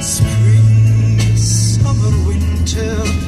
Spring, summer, winter.